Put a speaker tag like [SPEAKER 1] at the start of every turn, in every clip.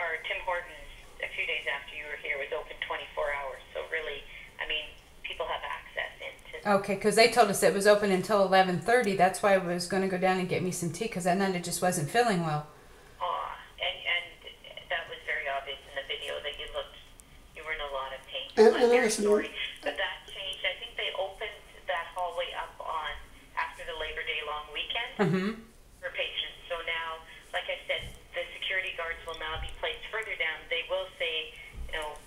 [SPEAKER 1] or Tim Hortons a few days after you were here was open 24 hours. So really, I mean, people have access into.
[SPEAKER 2] Okay, because they told us it was open until eleven thirty. That's why I was going to go down and get me some tea because I know it just wasn't feeling well.
[SPEAKER 1] Ah, and and that was very obvious in the video that you looked, you were in a lot of pain.
[SPEAKER 3] And-
[SPEAKER 1] I'm
[SPEAKER 3] and
[SPEAKER 1] very
[SPEAKER 3] listen,
[SPEAKER 1] but that changed. I think they opened that hallway up on after the Labor Day long weekend
[SPEAKER 2] Mm-hmm.
[SPEAKER 1] for patients. So now, like I said, the security guards will now be placed further down. They will say, you know,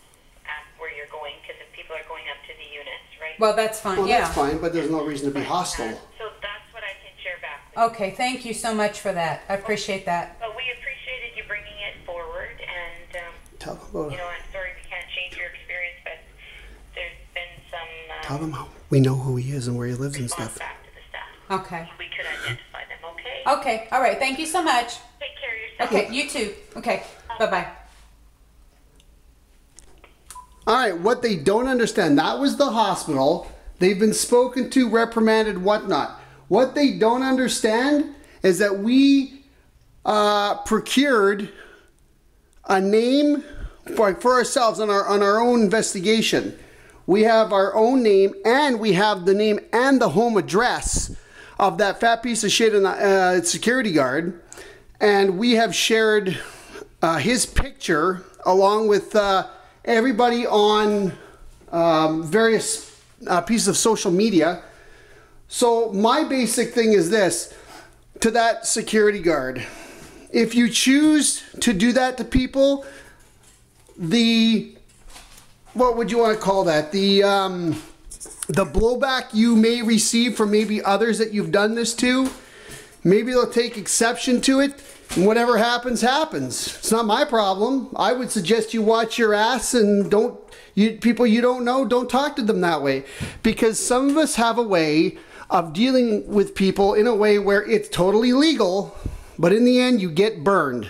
[SPEAKER 1] ask where you're going because if people are going up to the units, right?
[SPEAKER 2] Well, that's fine.
[SPEAKER 3] Well,
[SPEAKER 2] yeah.
[SPEAKER 3] that's fine, but there's no reason to be hostile.
[SPEAKER 1] So that's what I can share back. With you.
[SPEAKER 2] Okay, thank you so much for that. I appreciate that.
[SPEAKER 1] But we appreciated you bringing it forward, and um,
[SPEAKER 3] Tell them about
[SPEAKER 1] you know, I'm sorry we can't change your experience, but there's been some uh,
[SPEAKER 3] Tell them how we know who he is and where he lives and stuff.
[SPEAKER 1] back to the staff.
[SPEAKER 2] Okay.
[SPEAKER 1] We could identify them. Okay.
[SPEAKER 2] Okay. All right. Thank you so much.
[SPEAKER 1] Take care of yourself.
[SPEAKER 2] Okay. You too. Okay. Bye bye.
[SPEAKER 3] All right, what they don't understand, that was the hospital. They've been spoken to, reprimanded, whatnot. What they don't understand is that we uh, procured a name for, for ourselves on our on our own investigation. We have our own name, and we have the name and the home address of that fat piece of shit in the uh, security guard, and we have shared uh, his picture along with uh, everybody on um, various uh, pieces of social media. So my basic thing is this to that security guard. If you choose to do that to people, the what would you want to call that? The um, the blowback you may receive from maybe others that you've done this to, maybe they'll take exception to it. And whatever happens, happens. It's not my problem. I would suggest you watch your ass and don't you people you don't know don't talk to them that way because some of us have a way of dealing with people in a way where it's totally legal, but in the end you get burned.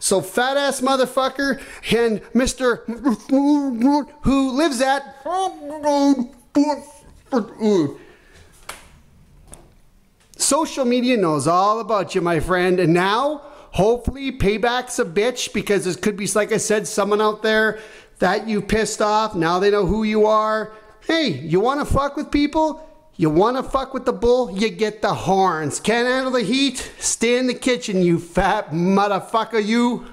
[SPEAKER 3] So fat ass motherfucker and Mr. who lives at Social media knows all about you, my friend, and now hopefully payback's a bitch because this could be, like I said, someone out there that you pissed off. Now they know who you are. Hey, you want to fuck with people? You want to fuck with the bull? You get the horns. Can't handle the heat? Stay in the kitchen, you fat motherfucker, you.